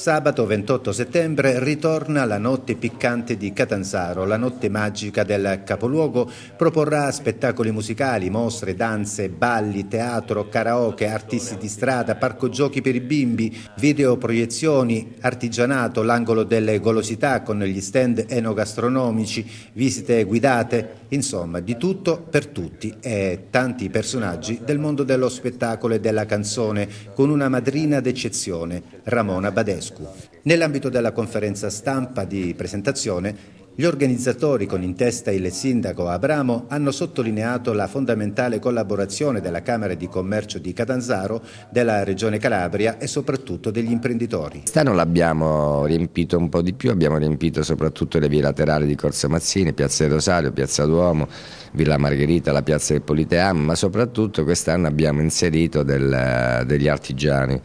Sabato 28 settembre ritorna la notte piccante di Catanzaro, la notte magica del capoluogo. Proporrà spettacoli musicali, mostre, danze, balli, teatro, karaoke, artisti di strada, parco giochi per i bimbi, video proiezioni, artigianato, l'angolo delle golosità con gli stand enogastronomici, visite guidate, insomma di tutto per tutti. E tanti personaggi del mondo dello spettacolo e della canzone con una madrina d'eccezione, Ramona Badescu. Nell'ambito della conferenza stampa di presentazione, gli organizzatori, con in testa il sindaco Abramo, hanno sottolineato la fondamentale collaborazione della Camera di Commercio di Catanzaro, della Regione Calabria e soprattutto degli imprenditori. Quest'anno l'abbiamo riempito un po' di più, abbiamo riempito soprattutto le vie laterali di Corsa Mazzini, Piazza del Rosario, Piazza Duomo, Villa Margherita, la Piazza del Politeam, ma soprattutto quest'anno abbiamo inserito del, degli artigiani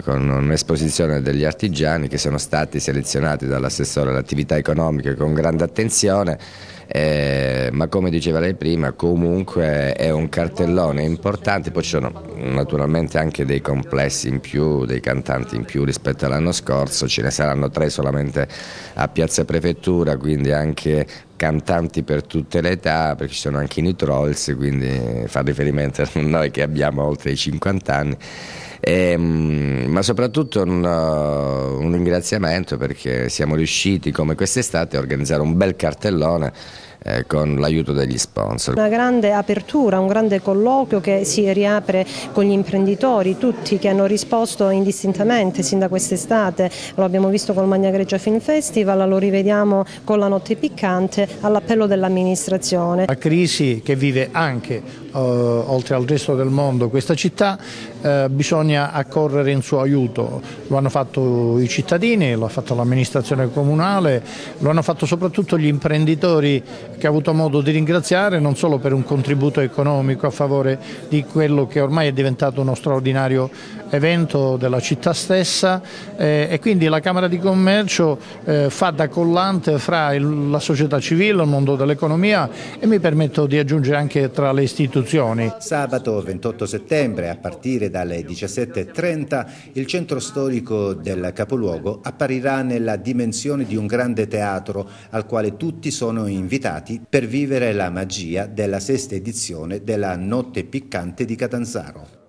con un'esposizione degli artigiani che sono stati selezionati dall'assessore all'attività economica con grande attenzione, eh, ma come diceva lei prima comunque è un cartellone importante, poi ci sono naturalmente anche dei complessi in più, dei cantanti in più rispetto all'anno scorso, ce ne saranno tre solamente a Piazza Prefettura, quindi anche cantanti per tutte le età, perché ci sono anche i New Trolls, quindi fa riferimento a noi che abbiamo oltre i 50 anni. E, ehm, ma soprattutto un, uh, un ringraziamento perché siamo riusciti come quest'estate a organizzare un bel cartellone eh, con l'aiuto degli sponsor. Una grande apertura, un grande colloquio che si riapre con gli imprenditori, tutti che hanno risposto indistintamente sin da quest'estate, lo abbiamo visto col Magna Greggia Film Festival, lo rivediamo con la Notte Piccante all'appello dell'amministrazione. La crisi che vive anche eh, oltre al resto del mondo questa città eh, bisogna accorrere in suo aiuto, lo hanno fatto i cittadini, lo ha fatto l'amministrazione comunale, lo hanno fatto soprattutto gli imprenditori che ha avuto modo di ringraziare non solo per un contributo economico a favore di quello che ormai è diventato uno straordinario evento della città stessa eh, e quindi la Camera di Commercio eh, fa da collante fra il, la società civile, il mondo dell'economia e mi permetto di aggiungere anche tra le istituzioni. Sabato 28 settembre a partire dalle 17.30 il centro storico del capoluogo apparirà nella dimensione di un grande teatro al quale tutti sono invitati per vivere la magia della sesta edizione della Notte Piccante di Catanzaro.